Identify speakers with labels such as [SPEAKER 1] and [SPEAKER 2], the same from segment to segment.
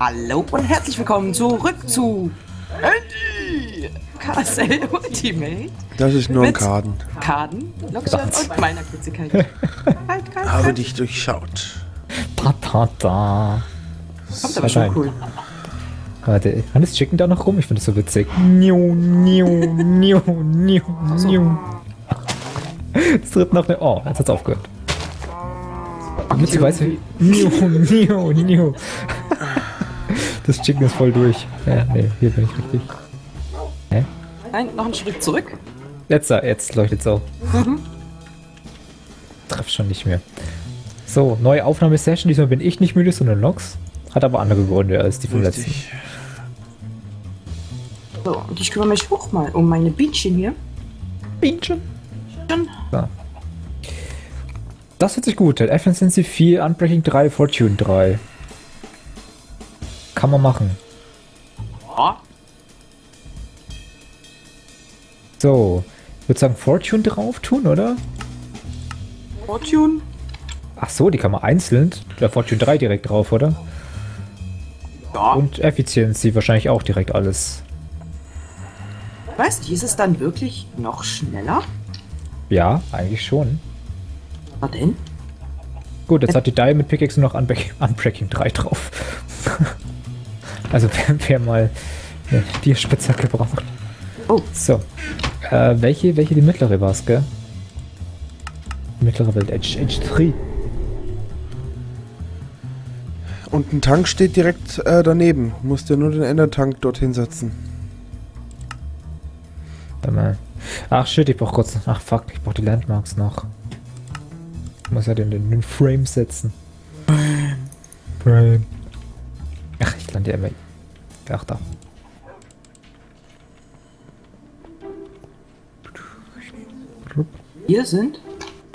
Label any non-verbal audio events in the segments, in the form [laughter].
[SPEAKER 1] Hallo und herzlich willkommen zurück zu Andy Kassel [laughs] Ultimate.
[SPEAKER 2] Das ist nur ein Kaden.
[SPEAKER 1] Kaden, Lockshot und meiner Klitzigkeit. [laughs] halt, halt,
[SPEAKER 2] Habe
[SPEAKER 1] halt.
[SPEAKER 2] dich durchschaut.
[SPEAKER 3] Ta ta ta.
[SPEAKER 1] Kommt aber schon cool.
[SPEAKER 3] Warte, Hannes Chicken da noch rum? Ich finde das so witzig. Niu, niu, niu, niu, niu. Es tritt noch eine. Oh, jetzt hat's aufgehört. Witzigerweise. Niu, niu, niu. Das Chicken ist voll durch. Ja, nee, hier bin ich richtig. Hä?
[SPEAKER 1] Nein, noch einen Schritt zurück.
[SPEAKER 3] Jetzt, jetzt leuchtet's auch. Treff schon nicht mehr. So, neue Aufnahmesession. Diesmal bin ich nicht müde, sondern Nox. Hat aber andere Gründe als die vom letzten.
[SPEAKER 1] So, und ich kümmere mich auch mal um meine Bienchen hier.
[SPEAKER 3] Bienchen.
[SPEAKER 1] Schon.
[SPEAKER 3] So. Das hört sich gut. an. Efficiency 4, Unbreaking 3, Fortune 3. Kann man machen.
[SPEAKER 1] Ja.
[SPEAKER 3] So. Ich würde sagen Fortune drauf tun, oder?
[SPEAKER 1] Fortune.
[SPEAKER 3] Ach so, die kann man einzeln. Der Fortune 3 direkt drauf, oder?
[SPEAKER 1] Ja.
[SPEAKER 3] Und Efficiency wahrscheinlich auch direkt alles.
[SPEAKER 1] Weißt du, ist es dann wirklich noch schneller?
[SPEAKER 3] Ja, eigentlich schon.
[SPEAKER 1] Was denn?
[SPEAKER 3] Gut, jetzt hat die Die mit Pickaxe nur noch Unbreaking, Unbreaking 3 drauf. [laughs] also [laughs] wer, wer mal eine Tierspitzhacke braucht.
[SPEAKER 1] Oh,
[SPEAKER 3] So. Äh, welche, welche die mittlere war's, gell? Die mittlere Welt, Edge, Edge 3.
[SPEAKER 2] Und ein Tank steht direkt äh, daneben. Musst ja nur den Endertank dorthin setzen.
[SPEAKER 3] Warte mal. Ach shit, ich brauch kurz. Ach fuck, ich brauch die Landmarks noch. Ich muss ja den, den, den Frame setzen. Frame. Ja immer. Ach da.
[SPEAKER 1] hier sind.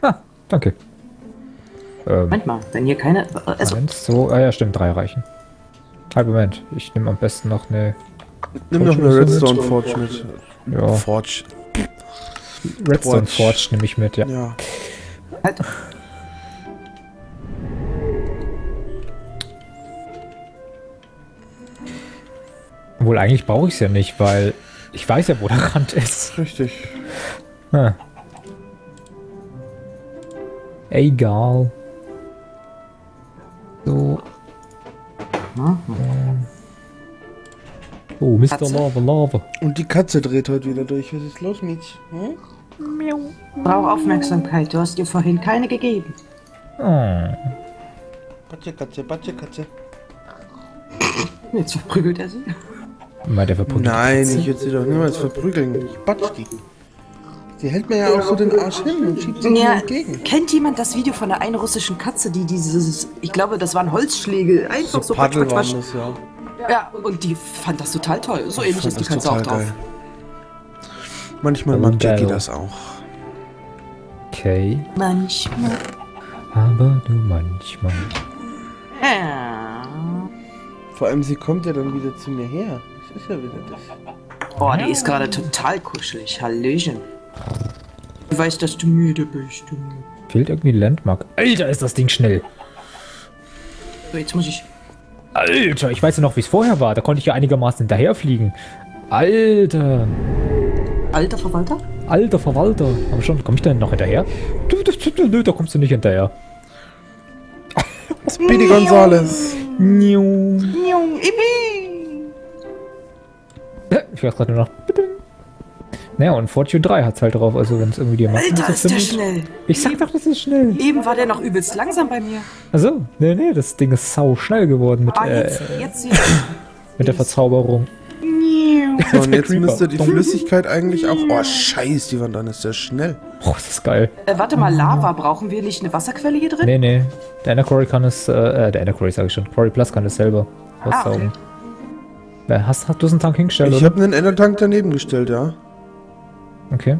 [SPEAKER 3] Ah, danke. Ähm,
[SPEAKER 1] Moment mal, wenn hier keine. Also,
[SPEAKER 3] Moment, so, ah ja, stimmt, drei reichen. Halt, Moment. Ich nehme am besten noch eine
[SPEAKER 2] Nimm noch eine Redstone
[SPEAKER 3] mit.
[SPEAKER 2] Forge mit.
[SPEAKER 3] Ja.
[SPEAKER 2] Forge.
[SPEAKER 3] Redstone
[SPEAKER 2] Forge.
[SPEAKER 3] Forge, nehme ich mit, ja.
[SPEAKER 2] Ja.
[SPEAKER 1] halt.
[SPEAKER 3] Obwohl, eigentlich brauche ich es ja nicht, weil ich weiß ja, wo der Rand ist.
[SPEAKER 2] Richtig.
[SPEAKER 3] Ah. Egal. So.
[SPEAKER 1] Mhm.
[SPEAKER 3] Oh, Mr.
[SPEAKER 1] Katze?
[SPEAKER 3] Lava, Lava.
[SPEAKER 2] Und die Katze dreht heute wieder durch. Was ist los, Mädchen? Hm?
[SPEAKER 1] Brauch Aufmerksamkeit. Du hast dir vorhin keine gegeben.
[SPEAKER 2] Batze, Katze, Batze, Katze.
[SPEAKER 1] Jetzt verprügelt er sie.
[SPEAKER 3] Mal der verprügelt.
[SPEAKER 2] Nein, ich würde sie doch niemals verprügeln. Ich batsch die. Sie hält mir ja auch so den Arsch hin und schiebt sie mir
[SPEAKER 1] Ja,
[SPEAKER 2] entgegen.
[SPEAKER 1] kennt jemand das Video von der einen russischen Katze, die dieses, ich glaube, das waren Holzschläge, einfach so,
[SPEAKER 2] So Paddel waren
[SPEAKER 1] quatsch,
[SPEAKER 2] das, ja.
[SPEAKER 1] Ja, und die fand das total toll. So
[SPEAKER 2] Ich
[SPEAKER 1] ähnlich ist die Katze auch drauf.
[SPEAKER 2] geil. Manchmal mag Jackie das auch.
[SPEAKER 3] Okay.
[SPEAKER 1] Manchmal.
[SPEAKER 3] Aber nur manchmal.
[SPEAKER 1] Ja.
[SPEAKER 2] Vor allem, sie kommt ja dann wieder zu mir her. Das ist ja wieder das.
[SPEAKER 1] Boah, die ist gerade total kuschelig. Hallöchen. Ich weiß, dass du müde bist. du.
[SPEAKER 3] Fehlt irgendwie ein Landmark. Alter, ist das Ding schnell.
[SPEAKER 1] So, jetzt muss ich.
[SPEAKER 3] Alter, ich weiß ja noch, wie es vorher war. Da konnte ich ja einigermaßen hinterherfliegen. Alter.
[SPEAKER 1] Alter Verwalter?
[SPEAKER 3] Alter Verwalter. Aber schon, komme ich da noch hinterher? Du, du, du, du, Nö, da kommst du nicht hinterher.
[SPEAKER 2] Speedy Gonzales.
[SPEAKER 3] Niu.
[SPEAKER 1] Jung, Ibi.
[SPEAKER 3] Ich weiß gerade nur noch. Naja, und Fortune 3 hat's halt drauf, also wenn es irgendwie die Massen
[SPEAKER 1] Alter, ist der schnell.
[SPEAKER 3] Ich sag doch, das ist schnell.
[SPEAKER 1] Eben war der noch übelst langsam bei mir.
[SPEAKER 3] Also, nee, nee, das Ding ist sau schnell geworden mit,
[SPEAKER 1] Ah,
[SPEAKER 3] äh,
[SPEAKER 1] jetzt, jetzt
[SPEAKER 3] mit der Verzauberung.
[SPEAKER 2] So, und jetzt
[SPEAKER 3] Creeper.
[SPEAKER 2] müsste die Flüssigkeit eigentlich auch. Oh, scheiß, die waren dann ist sehr schnell.
[SPEAKER 3] Boah, das ist geil.
[SPEAKER 1] Äh, warte mal, Lava, brauchen wir nicht eine Wasserquelle hier drin?
[SPEAKER 3] Nee, nee. Der Ender Quarry kann es, äh, äh, der Ender Quarry sag ich schon. Quarry Plus kann es selber
[SPEAKER 1] Ah,
[SPEAKER 3] aussaugen. Hast, hast du einen Tank hingestellt,
[SPEAKER 2] Ich
[SPEAKER 3] oder?
[SPEAKER 2] habe einen Endertank daneben gestellt, ja.
[SPEAKER 3] Okay.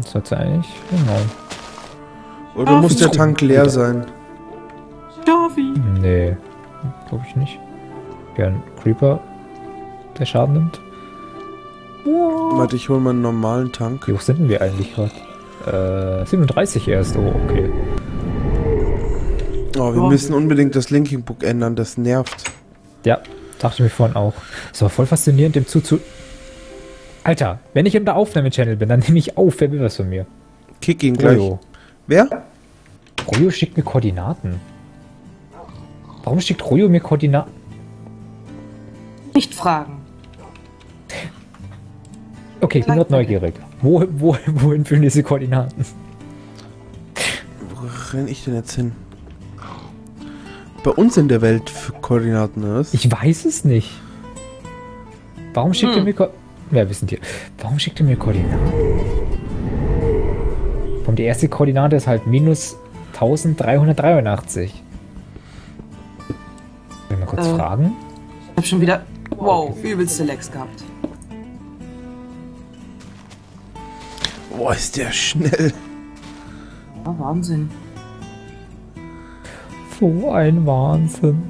[SPEAKER 3] Das hat's eigentlich. Genau.
[SPEAKER 2] Oder
[SPEAKER 1] Ah,
[SPEAKER 2] muss der. Tank leer
[SPEAKER 3] Wieder.
[SPEAKER 2] sein?
[SPEAKER 1] Dorfi.
[SPEAKER 3] Nee. Glaube ich nicht. Ja, ein Creeper, der Schaden nimmt.
[SPEAKER 2] Warte, ich hol mal einen normalen Tank.
[SPEAKER 3] Wie hoch sind wir eigentlich gerade? Äh, 37 erst. Oh, okay.
[SPEAKER 2] Oh, wir
[SPEAKER 1] Ja.
[SPEAKER 2] müssen unbedingt das Linking Book ändern, das nervt.
[SPEAKER 3] Ja. Dachte ich mir vorhin auch. Das war voll faszinierend, dem zuzu... Alter, wenn ich in der Aufnahme-Channel bin, dann nehme ich auf. Wer will was von mir?
[SPEAKER 2] Kick ihn gleich. Wer?
[SPEAKER 3] Rojo schickt mir Koordinaten. Warum schickt Rojo mir Koordinaten?
[SPEAKER 1] Nicht fragen.
[SPEAKER 3] Okay, ich bin gerade neugierig. Wo, wo, [laughs] wohin führen diese Koordinaten?
[SPEAKER 2] Wo renn ich denn jetzt hin? Bei uns in der Welt für Koordinaten, was?
[SPEAKER 3] Ich weiß es nicht. Warum schickt er
[SPEAKER 1] Hm.
[SPEAKER 3] mir Ko Ja, wir sind hier. Warum schickt er mir Koordinaten? Und die erste Koordinate ist halt minus 1383. Will ich mal kurz
[SPEAKER 1] Äh.
[SPEAKER 3] fragen?
[SPEAKER 1] Ich hab schon wieder, wow, übelste Lex gehabt.
[SPEAKER 2] Boah, ist der schnell.
[SPEAKER 1] Ja, Wahnsinn.
[SPEAKER 3] So ein Wahnsinn.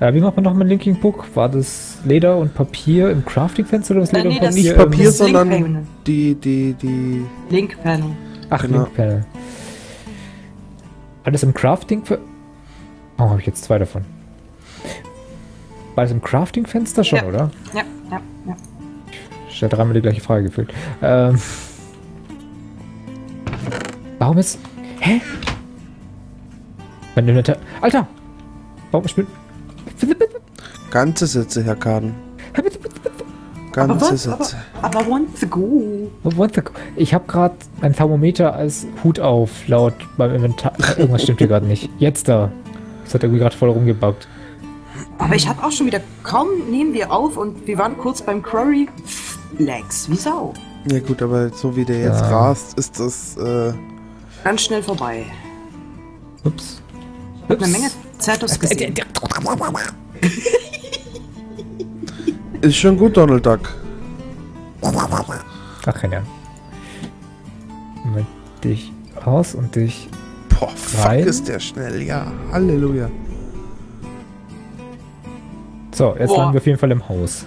[SPEAKER 3] Äh, wie macht man nochmal ein Linking Book? War das Leder und Papier im Crafting-Fenster oder das
[SPEAKER 1] Nein,
[SPEAKER 3] Leder
[SPEAKER 1] nee,
[SPEAKER 3] und
[SPEAKER 1] das-
[SPEAKER 3] Papier?
[SPEAKER 2] Nicht Papier,
[SPEAKER 1] das
[SPEAKER 2] sondern
[SPEAKER 1] Link-Panel.
[SPEAKER 2] die, die, die.
[SPEAKER 1] Link-Panel.
[SPEAKER 3] Ach,
[SPEAKER 2] Genau.
[SPEAKER 3] Link-Panel. Alles im Crafting... Oh, habe ich jetzt zwei davon. War das im Crafting-Fenster schon,
[SPEAKER 1] Ja.
[SPEAKER 3] oder?
[SPEAKER 1] Ja, ja, ja.
[SPEAKER 3] Ich habe dreimal die gleiche Frage gefüllt. Ähm, warum ist... Hä? Mein Inventar... Alter! Warum ich bin...
[SPEAKER 2] Ganze Sätze, Herr Kaden.
[SPEAKER 1] Aber
[SPEAKER 2] Ganze
[SPEAKER 1] was? Aber, aber want to go.
[SPEAKER 3] What the... Ich habe gerade ein Thermometer als Hut auf, laut beim Inventar. Irgendwas stimmt hier gerade nicht. Jetzt da. Das hat irgendwie gerade voll rumgebuggt.
[SPEAKER 1] Aber ich habe auch schon wieder, kaum nehmen wir auf und wir waren kurz beim Quarry. Lex, wie Sau.
[SPEAKER 2] Ja gut, aber so wie der jetzt
[SPEAKER 3] Ja.
[SPEAKER 2] rast, ist das äh,
[SPEAKER 1] Ganz schnell vorbei.
[SPEAKER 3] Ups.
[SPEAKER 1] Ich hab eine Menge Zertus gesehen.
[SPEAKER 2] ist schon gut, Donald Duck.
[SPEAKER 3] Ach, keine Ahnung. Moment, dich raus und dich...
[SPEAKER 2] Boah, fuck,
[SPEAKER 3] Rein.
[SPEAKER 2] ist der schnell. Ja, Halleluja.
[SPEAKER 3] So, jetzt
[SPEAKER 1] Boah.
[SPEAKER 3] landen wir auf jeden Fall im Haus.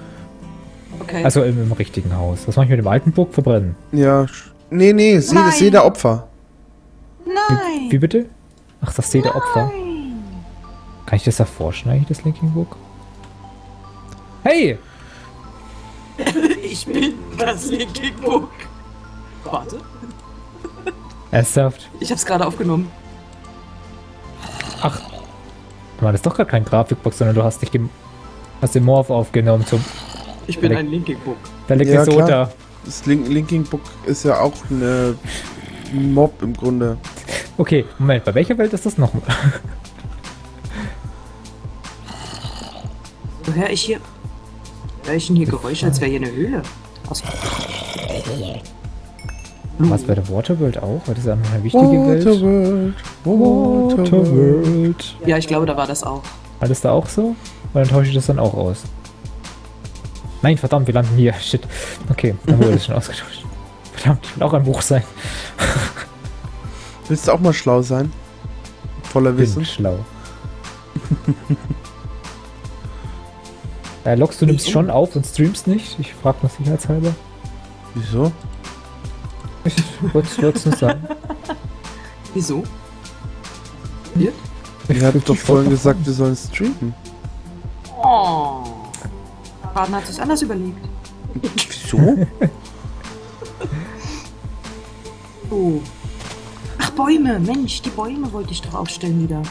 [SPEAKER 1] Okay.
[SPEAKER 3] Also im, im richtigen Haus. Was mache ich mit dem alten Burg? Verbrennen.
[SPEAKER 2] Ja, nee, nee, See,
[SPEAKER 1] Nein.
[SPEAKER 2] das See der Opfer.
[SPEAKER 1] Nein.
[SPEAKER 3] Wie bitte? Ach, das See der Opfer. Kann ich das davor schneiden, das Linking Book? Hey!
[SPEAKER 1] Ich bin das Linking Book. Warte.
[SPEAKER 3] Ernsthaft?
[SPEAKER 1] Ich hab's gerade aufgenommen.
[SPEAKER 3] Ach. Mann, das ist doch gar kein Grafikbox, sondern du hast dich dem, hast den Morph aufgenommen zum
[SPEAKER 1] Ich bin ein Linking Book.
[SPEAKER 3] der
[SPEAKER 2] Ja,
[SPEAKER 3] Legisota.
[SPEAKER 2] klar. Das Link Linking Book ist ja auch eine Mob im Grunde.
[SPEAKER 3] okay, Moment, bei welcher Welt ist das noch? [laughs]
[SPEAKER 1] Woher ich hier. Hör ich denn hier Geräusche, als wäre hier eine Höhle? Aus
[SPEAKER 3] Was bei der Waterworld auch? Weil das ist ja noch eine wichtige Welt.
[SPEAKER 2] Waterworld. Waterworld.
[SPEAKER 3] Waterworld.
[SPEAKER 1] Ja, ich glaube, da war das auch.
[SPEAKER 3] War das da auch so? Weil dann tausche ich das dann auch aus. Nein, verdammt, wir landen hier. Shit. Okay, dann wurde das schon [laughs] ausgetauscht. Verdammt, ich will auch ein Buch sein.
[SPEAKER 2] Willst du auch mal schlau sein? Voller
[SPEAKER 3] Bin
[SPEAKER 2] Wissen.
[SPEAKER 3] schlau. [laughs] äh, Logs, du nimmst schon auf und streamst nicht? Ich frage noch sicherheitshalber.
[SPEAKER 2] Wieso?
[SPEAKER 3] Ich wollte es nur sagen.
[SPEAKER 1] Wieso? Hier?
[SPEAKER 2] Ihr habt doch vorhin gesagt, wir sollen streamen.
[SPEAKER 1] Oh. Faden hat sich anders überlegt.
[SPEAKER 2] Wieso? [laughs]
[SPEAKER 1] Oh. Ach, Bäume. Mensch, die Bäume wollte ich doch aufstellen wieder.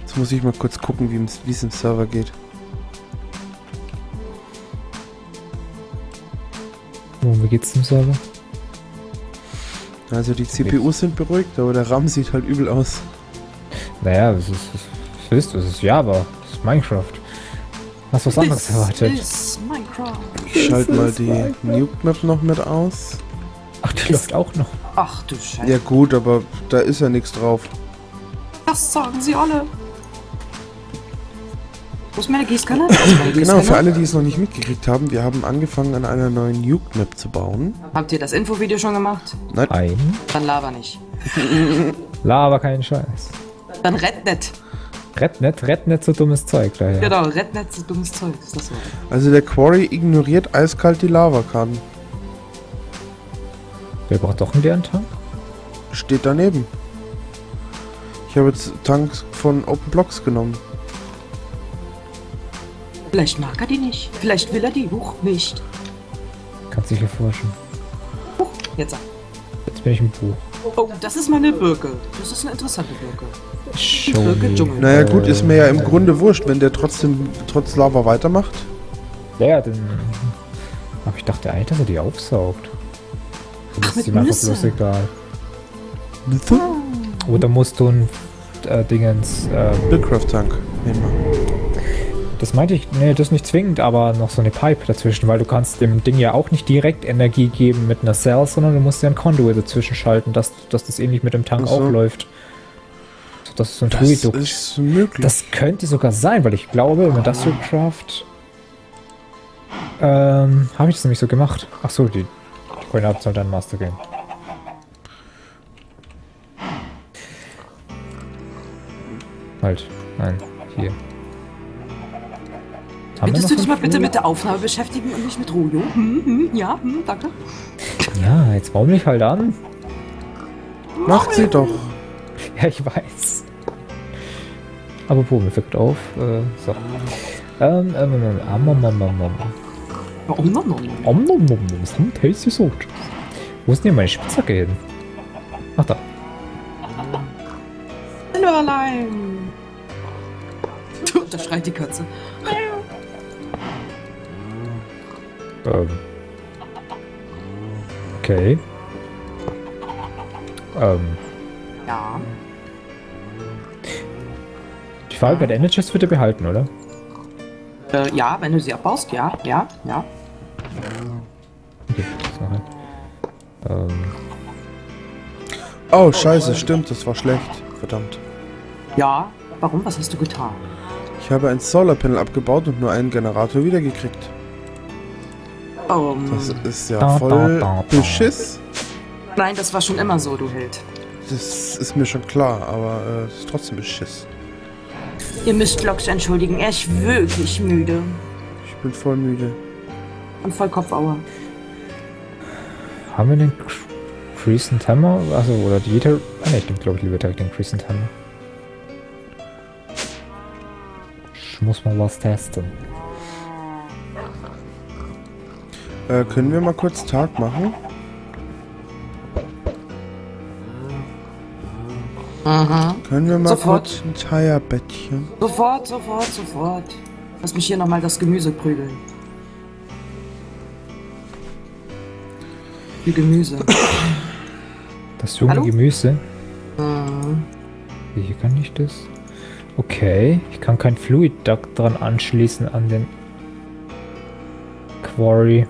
[SPEAKER 2] Jetzt muss ich mal kurz gucken, wie es im Server geht.
[SPEAKER 3] Wie geht's zum Server?
[SPEAKER 2] Also die CPUs sind beruhigt, aber der RAM sieht halt übel aus.
[SPEAKER 3] Naja, es ist, es ist, es ist Java, es ist Minecraft. Hast du was anderes
[SPEAKER 1] This
[SPEAKER 3] erwartet?
[SPEAKER 1] is Minecraft.
[SPEAKER 2] Ich schalte mal die Nuke Map noch mit aus.
[SPEAKER 3] Ach, die läuft auch noch.
[SPEAKER 1] Ach du Scheiße.
[SPEAKER 2] Ja gut, aber da ist ja nichts drauf.
[SPEAKER 1] Das sagen sie alle. Wo ist meine Gießkanne? Ist meine
[SPEAKER 2] Genau,
[SPEAKER 1] Gießkanne.
[SPEAKER 2] für alle, die es noch nicht mitgekriegt haben, wir haben angefangen an einer neuen Nuke Map zu bauen.
[SPEAKER 1] Habt ihr das Infovideo schon gemacht?
[SPEAKER 2] Nein,
[SPEAKER 3] Ein.
[SPEAKER 1] Dann laber nicht. [laughs]
[SPEAKER 3] Lava, kein Scheiß.
[SPEAKER 1] Dann Rednet.
[SPEAKER 3] Rednet, Rednet, so dummes Zeug daher.
[SPEAKER 1] Genau, Rednet ist dummes Zeug. Ist das so?
[SPEAKER 2] also der Quarry ignoriert eiskalt die Lavakarten.
[SPEAKER 3] Wer braucht doch einen leeren Tank?
[SPEAKER 2] Steht daneben. Ich habe jetzt Tanks von Open Blocks genommen.
[SPEAKER 1] Vielleicht mag er die nicht. Vielleicht will er die. Huch, nicht.
[SPEAKER 3] Kannst dich erforschen.
[SPEAKER 1] Huch, jetzt.
[SPEAKER 3] Jetzt bin ich im Buch.
[SPEAKER 1] Oh, das ist meine Birke. Das ist eine interessante Birke.
[SPEAKER 3] Show
[SPEAKER 1] Birke. Dschungel.
[SPEAKER 2] Naja gut, ist mir ja im Grunde wurscht, wenn der trotzdem trotz Lava weitermacht.
[SPEAKER 3] Ja, ja, dann. Aber ich dachte eigentlich, dass er die aufsaugt. Das
[SPEAKER 1] mit
[SPEAKER 3] ist ihm einfach
[SPEAKER 1] Nüsse.
[SPEAKER 3] bloß egal. Oder musst du ein äh, Dingens. Ähm,
[SPEAKER 2] Billcraft Tank. Nehmen wir.
[SPEAKER 3] Das meinte ich, nee, das nicht zwingend, aber noch so eine Pipe dazwischen, weil du kannst dem Ding ja auch nicht direkt Energie geben mit einer Cell, sondern du musst ja ein Conduit dazwischen schalten, dass, dass das ähnlich mit dem Tank
[SPEAKER 2] Ach so.
[SPEAKER 3] auch läuft. So, das ist so ein
[SPEAKER 2] Das
[SPEAKER 3] Fluidukt.
[SPEAKER 2] ist möglich.
[SPEAKER 3] Das könnte sogar sein, weil ich glaube, im Industrial Craft ähm, habe ich das nämlich so gemacht. Ach so, die Koordinaten soll dann Master gehen. Halt, nein, hier. Haben
[SPEAKER 1] Könntest du dich mal bitte mit der Aufnahme beschäftigen und nicht mit Rojo? Hm, hm, ja, hm, danke.
[SPEAKER 3] Ja, jetzt baum mich halt an.
[SPEAKER 2] Macht sie doch. [laughs]
[SPEAKER 3] Ja, ich weiß. Aber wo, mir fällt auf. Äh, so. Ähm, ähm, ähm, ähm, ähm, ähm, ähm, ähm.
[SPEAKER 1] Oh, no, no, no.
[SPEAKER 3] Om nom nom nom, some tasty soldiers. Wo ist denn hier meine Spitzhacke hin? Ach da.
[SPEAKER 1] Hallo allein. Da schreit die Katze.
[SPEAKER 3] Ähm. Okay. Ähm.
[SPEAKER 1] Ja.
[SPEAKER 3] Die Farbe bei der Energies wird er behalten, oder?
[SPEAKER 1] Äh, ja, wenn du sie abbaust, ja, ja, ja.
[SPEAKER 3] Okay, ein. Ähm.
[SPEAKER 2] Oh, scheiße, stimmt, das war schlecht. Verdammt.
[SPEAKER 1] Ja, warum? Was hast du getan?
[SPEAKER 2] Ich habe ein Solarpanel abgebaut und nur einen Generator wiedergekriegt.
[SPEAKER 1] Um,
[SPEAKER 2] Das ist ja
[SPEAKER 3] Da,
[SPEAKER 2] voll
[SPEAKER 3] da, da.
[SPEAKER 2] Beschiss.
[SPEAKER 1] nein, das war schon immer so, du Held.
[SPEAKER 2] Das ist mir schon klar, aber äh, es ist trotzdem Beschiss.
[SPEAKER 1] Ihr müsst Lox entschuldigen, er ist wirklich müde.
[SPEAKER 2] Ich bin voll müde.
[SPEAKER 1] Und voll Kopfaue.
[SPEAKER 3] Haben wir den Cre- Crescent Hammer? Also, oder die Jeder. Ah, ne, ich nehme, glaube ich, lieber direkt den Crescent Hammer. Ich muss mal was testen.
[SPEAKER 2] Äh, können wir mal kurz Tag machen?
[SPEAKER 1] Mhm.
[SPEAKER 2] Können wir mal
[SPEAKER 1] Sofort.
[SPEAKER 2] kurz ein Teierbettchen?
[SPEAKER 1] Sofort, sofort, sofort. Lass mich hier nochmal das Gemüse prügeln. Wie Gemüse. [coughs]
[SPEAKER 3] Das junge
[SPEAKER 1] Hallo?
[SPEAKER 3] Gemüse.
[SPEAKER 1] Mhm.
[SPEAKER 3] Wie kann ich das? Okay, ich kann kein Fluid Duct dran anschließen an den Quarry.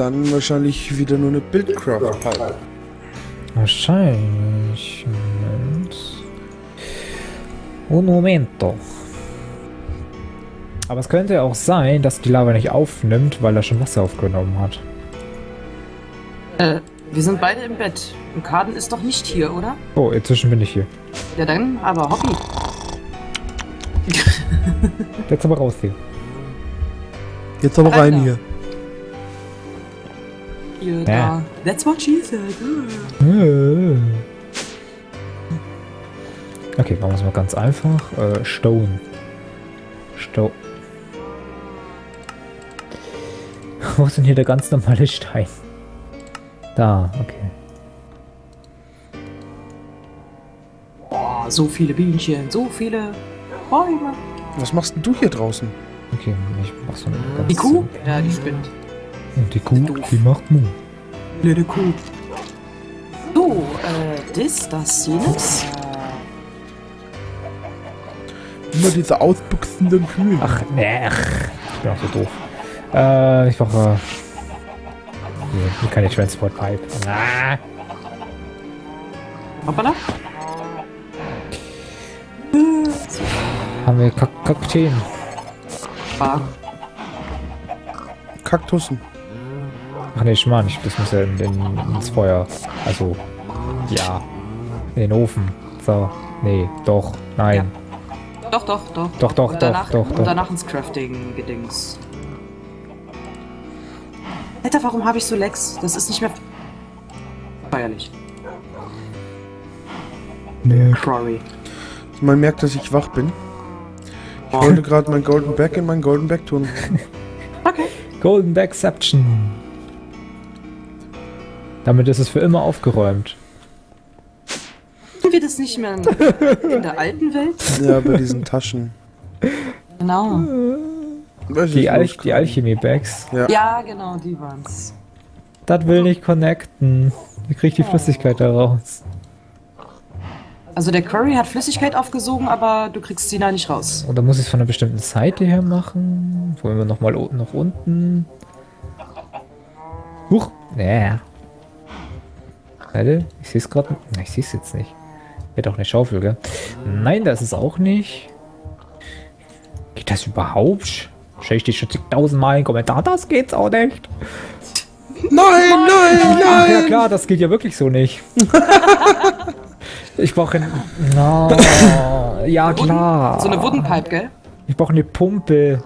[SPEAKER 2] Dann wahrscheinlich wieder nur eine Buildcraft-Pipe.
[SPEAKER 3] Wahrscheinlich. Moment. Un momento. Aber es könnte auch sein, dass die Lava nicht aufnimmt, weil er schon Wasser aufgenommen hat.
[SPEAKER 1] Äh, wir sind beide im Bett. Und Kaden ist doch nicht hier, oder?
[SPEAKER 3] Oh, inzwischen bin ich hier.
[SPEAKER 1] Ja dann, aber Hobby.
[SPEAKER 3] Jetzt aber raus hier.
[SPEAKER 2] Jetzt aber rein hier.
[SPEAKER 3] Ja.
[SPEAKER 1] da. That's what she said.
[SPEAKER 3] Okay, machen wir es mal ganz einfach. Äh, Stone. Stone. Wo ist denn hier der ganz normale Stein? Da, okay.
[SPEAKER 1] Oh, so viele Bienchen, so viele Bäume.
[SPEAKER 2] Was machst denn du hier draußen?
[SPEAKER 3] Okay, ich mach so eine ganz
[SPEAKER 1] Die Kuh? Ja, die spinnt.
[SPEAKER 3] Und die Kuh,
[SPEAKER 1] Doof.
[SPEAKER 3] die macht Mu.
[SPEAKER 1] Blöde Kuh. So, äh, das, das, jenes.
[SPEAKER 2] Immer diese ausbüchsenden Kühe.
[SPEAKER 3] Ach, nee, ach, ich bin auch so doof. Äh, ich brauche... Hier, hier keine Transport Pipe. Ah,
[SPEAKER 1] Hoppala.
[SPEAKER 3] haben wir Kak Kakteen.
[SPEAKER 1] Ah,
[SPEAKER 2] Kaktussen.
[SPEAKER 3] Ach nee, Schmarrn, ich, das muss ja in, in, ins Feuer. Also, ja. In den Ofen. So, nee, doch, nein.
[SPEAKER 1] doch, doch, doch.
[SPEAKER 3] Doch, doch,
[SPEAKER 1] Und danach,
[SPEAKER 3] doch, doch,
[SPEAKER 1] und
[SPEAKER 3] doch.
[SPEAKER 1] danach ins Crafting-Gedings. Alter, warum habe ich so Lex? Das ist nicht mehr feierlich.
[SPEAKER 3] Nee.
[SPEAKER 1] Quarry.
[SPEAKER 2] Man merkt, dass ich wach bin. Ich wollte gerade mein Golden Back in mein Golden Back tun. [laughs]
[SPEAKER 1] Okay.
[SPEAKER 3] Golden Backception. Damit ist es für immer aufgeräumt.
[SPEAKER 1] Machen wir das nicht mehr in, in der alten Welt?
[SPEAKER 2] Ja, bei diesen Taschen.
[SPEAKER 1] Genau.
[SPEAKER 3] Die,
[SPEAKER 2] ich
[SPEAKER 3] Al die Alchemie-Bags.
[SPEAKER 1] Ja, genau, die waren's.
[SPEAKER 3] Das will nicht connecten. Wie krieg ich die Flüssigkeit da raus?
[SPEAKER 1] Also der Curry hat Flüssigkeit aufgesogen, aber du kriegst sie da nicht raus.
[SPEAKER 3] Oder muss ich es von einer bestimmten Seite her machen? Wollen wir nochmal unten nach unten? Huch! Ja. Warte, ich sehe es gerade. Ich sehe es jetzt nicht. Wird auch eine Schaufel, gell? Nein, das ist auch nicht. Geht das überhaupt? Stell ich dir schon zigtausendmal in den Kommentar. Das geht's auch nicht.
[SPEAKER 2] Nein, nein,
[SPEAKER 3] Ach ja
[SPEAKER 2] nein!
[SPEAKER 3] klar, das geht ja wirklich so nicht. ich brauche ein... No. [laughs] Ja klar.
[SPEAKER 1] So eine Wooden Pipe, gell?
[SPEAKER 3] Ich brauche eine Pumpe.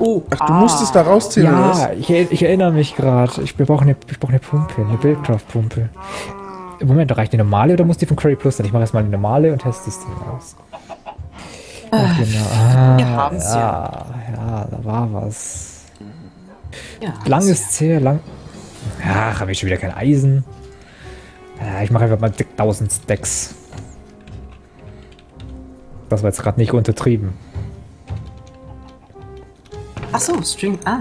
[SPEAKER 1] Oh,
[SPEAKER 2] Ach, du musst es da rausziehen, oder was?
[SPEAKER 3] Ja, ich, ich erinnere mich gerade. Ich brauche eine, ich brauch eine Pumpe, eine Buildcraft-Pumpe. Moment, reicht die normale oder muss die von Curry Plus sein? Ich mache erstmal die normale und teste das Ding aus. Ach, genau. Ah,
[SPEAKER 1] wir haben's
[SPEAKER 3] ja. Ja, da war was.
[SPEAKER 1] ja.
[SPEAKER 3] Lang ist zäh, lang. Ach, habe ich schon wieder kein Eisen. Ja, ich mache einfach mal 1000 Stacks. Das war jetzt gerade nicht untertrieben.
[SPEAKER 1] Ach so, String. Ah.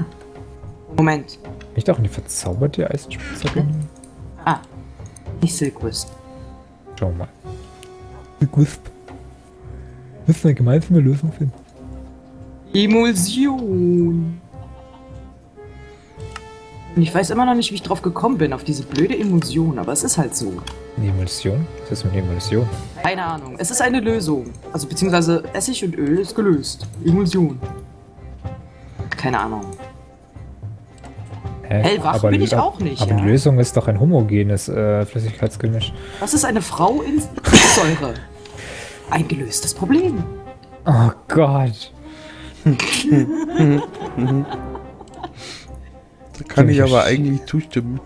[SPEAKER 1] Moment.
[SPEAKER 3] Nicht auch eine verzauberte Eisenspitzhacke?
[SPEAKER 1] Ah. Nicht Silk Wisp.
[SPEAKER 3] Schau mal. Wisp. Müssen wir eine gemeinsame Lösung finden.
[SPEAKER 1] Emulsion. Und ich weiß immer noch nicht, wie ich drauf gekommen bin, auf diese blöde Emulsion, aber es ist halt so.
[SPEAKER 3] Eine Emulsion? Was ist mit Emulsion?
[SPEAKER 1] Keine Ahnung. Es ist eine Lösung. Also beziehungsweise Essig und Öl ist gelöst. Emulsion. Keine Ahnung.
[SPEAKER 3] Hä?
[SPEAKER 1] Hellwach bin ich auch nicht,
[SPEAKER 3] Aber
[SPEAKER 1] ja.
[SPEAKER 3] die Lösung ist doch ein homogenes äh, Flüssigkeitsgemisch.
[SPEAKER 1] Was ist eine Frau in Säure? Ein gelöstes Problem.
[SPEAKER 3] Oh Gott.
[SPEAKER 2] Da kann ich aber eigentlich zustimmen.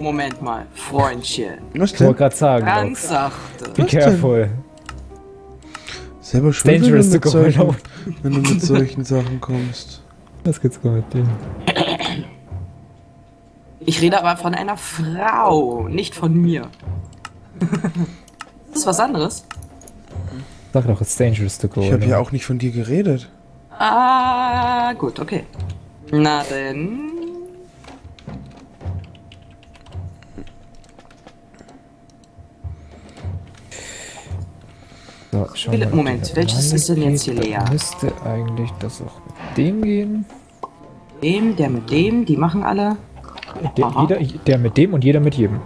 [SPEAKER 1] Moment mal, Freundchen.
[SPEAKER 2] Was
[SPEAKER 3] Ich wollte gerade sagen,
[SPEAKER 1] Ganz sachte.
[SPEAKER 3] Be careful.
[SPEAKER 2] Selber schuld,
[SPEAKER 3] Dangerous to go alone.
[SPEAKER 2] Wenn du mit solchen Sachen kommst.
[SPEAKER 3] Was geht's gut mit dem?
[SPEAKER 1] Ich rede aber von einer Frau, nicht von mir. das ist was anderes.
[SPEAKER 3] Sag doch, it's dangerous to go.
[SPEAKER 2] Ich habe ja auch nicht von dir geredet.
[SPEAKER 1] Ah, gut, okay. Na denn.
[SPEAKER 3] So, ob die
[SPEAKER 1] Moment, welches ist denn jetzt hier leer?
[SPEAKER 3] Dann Müsste eigentlich das auch mit dem gehen.
[SPEAKER 1] Dem, der mit dem, die machen alle.
[SPEAKER 3] Der, jeder, der mit dem und jeder mit jedem.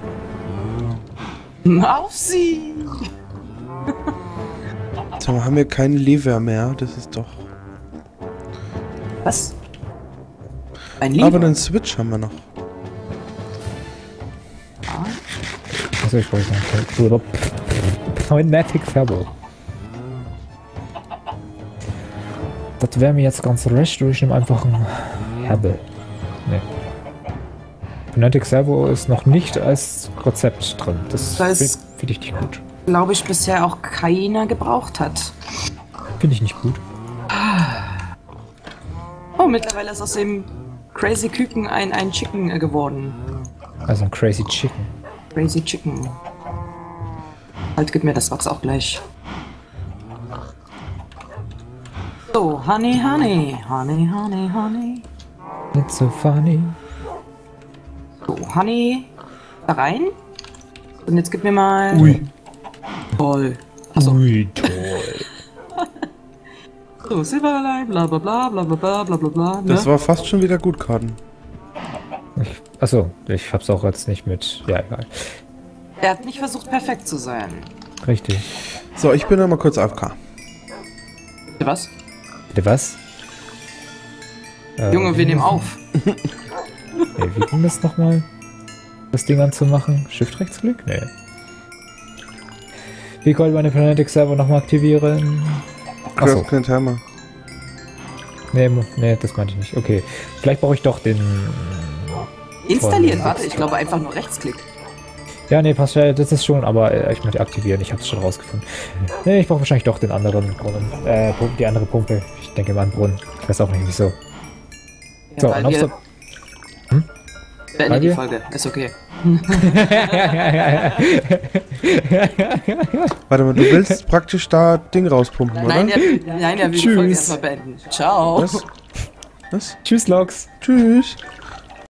[SPEAKER 1] Auf sie!
[SPEAKER 2] Sag mal, haben wir keinen Lever mehr? Das ist doch.
[SPEAKER 1] Was? Ein
[SPEAKER 2] Aber
[SPEAKER 1] Lieber.
[SPEAKER 2] einen Switch haben wir noch.
[SPEAKER 3] Also ich wollte sagen, Magnetic Fable. Das wäre mir jetzt ganz recht, ich nehme einfach einen Hebel. Nee. Magnetic Servo ist noch nicht als Rezept drin. Das
[SPEAKER 1] Da
[SPEAKER 3] finde ich nicht gut.
[SPEAKER 1] Glaube ich bisher auch keiner gebraucht hat.
[SPEAKER 3] Finde ich nicht gut.
[SPEAKER 1] Oh, mittlerweile ist aus dem Crazy Küken ein, ein Chicken geworden.
[SPEAKER 3] Also ein Crazy Chicken.
[SPEAKER 1] Crazy Chicken. Halt, gib mir das Wachs auch gleich. Honey, Honey, Honey, Honey, Honey.
[SPEAKER 3] Not so funny.
[SPEAKER 1] So, Honey, da rein. Und jetzt gib mir mal...
[SPEAKER 3] Ui.
[SPEAKER 1] Toll. Achso,
[SPEAKER 3] Ui, toll. [laughs]
[SPEAKER 1] so, Silverline, bla bla bla bla bla bla bla bla bla.
[SPEAKER 2] Das
[SPEAKER 1] Ne?
[SPEAKER 2] war fast schon wieder gut, Karten.
[SPEAKER 3] Ich, achso, ich hab's auch jetzt nicht mit. Ja, egal.
[SPEAKER 1] Er hat nicht versucht, perfekt zu sein.
[SPEAKER 3] Richtig.
[SPEAKER 2] So, ich bin noch mal kurz AFK.
[SPEAKER 1] Was?
[SPEAKER 3] Bitte was? Äh,
[SPEAKER 1] Junge, wir nehmen auf. [laughs]
[SPEAKER 3] Nee, wie ging das nochmal? Das Ding anzumachen? Shift rechtsklick? Nee. Wie konnte meine Fnatic Server nochmal aktivieren?
[SPEAKER 2] Du
[SPEAKER 3] Achso,
[SPEAKER 2] hast keinen Timer.
[SPEAKER 3] nee, nee, das meinte ich nicht. Okay. Vielleicht brauche ich doch den.
[SPEAKER 1] Installieren, warte, ich glaube einfach nur Rechtsklick.
[SPEAKER 3] Ja, nee, passt ja, das ist schon, aber äh, ich möchte aktivieren, ich habe es schon rausgefunden. Nee, ich brauche wahrscheinlich doch den anderen Brunnen, äh, die andere Pumpe. Ich denke mal an Brunnen. Ich weiß auch nicht wieso.
[SPEAKER 1] Ja,
[SPEAKER 3] So, so.
[SPEAKER 1] beenden
[SPEAKER 3] Weil
[SPEAKER 1] die
[SPEAKER 3] wir-
[SPEAKER 1] Folge. Ist okay. [laughs]
[SPEAKER 2] Warte mal, du willst [laughs] praktisch da Ding rauspumpen, oder?
[SPEAKER 1] Nein, der, nein, der will die Folge
[SPEAKER 3] Tschüss.
[SPEAKER 1] erstmal beenden. Ciao.
[SPEAKER 2] Was? Was?
[SPEAKER 3] Tschüss, Logs.
[SPEAKER 2] Tschüss.